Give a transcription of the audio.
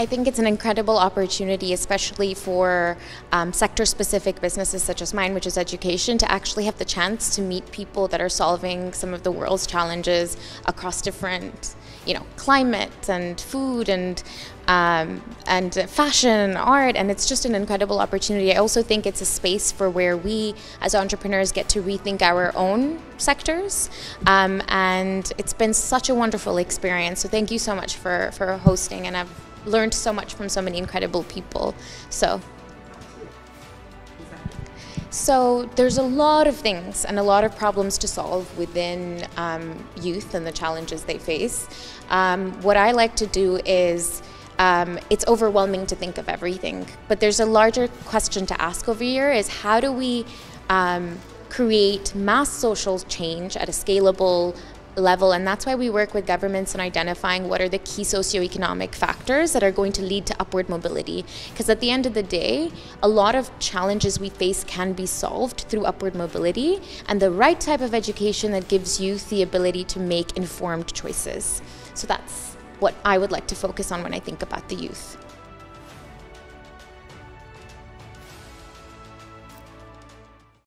I think it's an incredible opportunity, especially for um, sector specific businesses such as mine, which is education, to actually have the chance to meet people that are solving some of the world's challenges across different you know climate and food and um, and fashion and art and it's just an incredible opportunity. I also think it's a space for where we as entrepreneurs get to rethink our own sectors um, and it's been such a wonderful experience. So thank you so much for for hosting and i've learned so much from so many incredible people so so there's a lot of things and a lot of problems to solve within um, youth and the challenges they face. Um, what I like to do is um, it's overwhelming to think of everything, but there's a larger question to ask over here: is how do we um, create mass social change at a scalable level and that's why we work with governments in identifying what are the key socioeconomic factors that are going to lead to upward mobility because at the end of the day a lot of challenges we face can be solved through upward mobility and the right type of education that gives youth the ability to make informed choices so that's what I would like to focus on when I think about the youth.